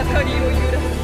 明かりを揺らす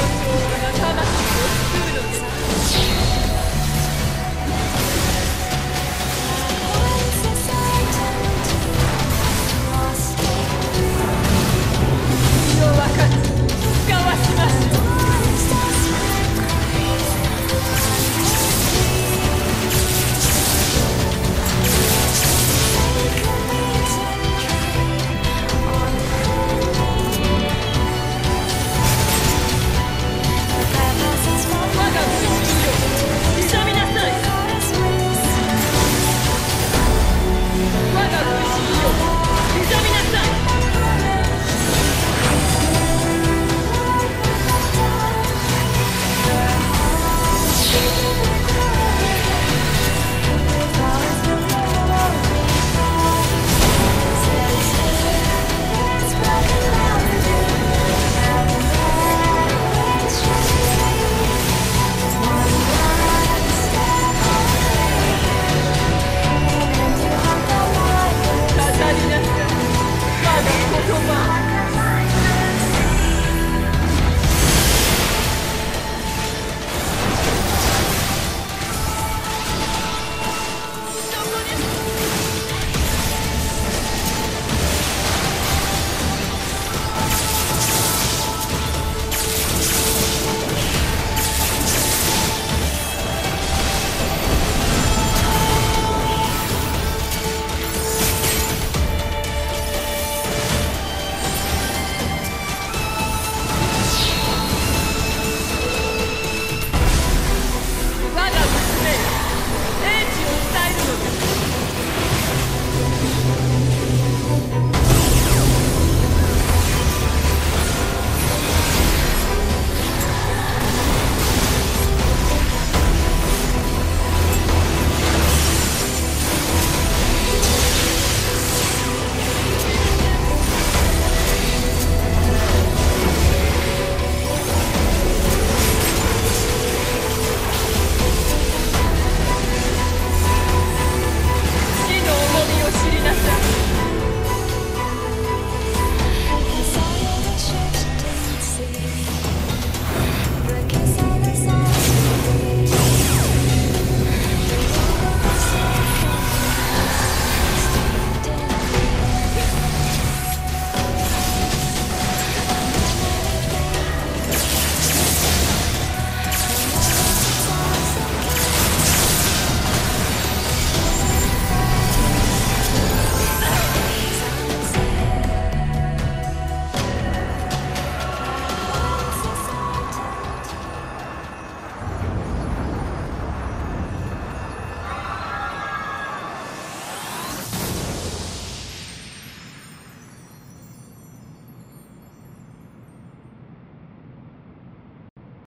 魂の魂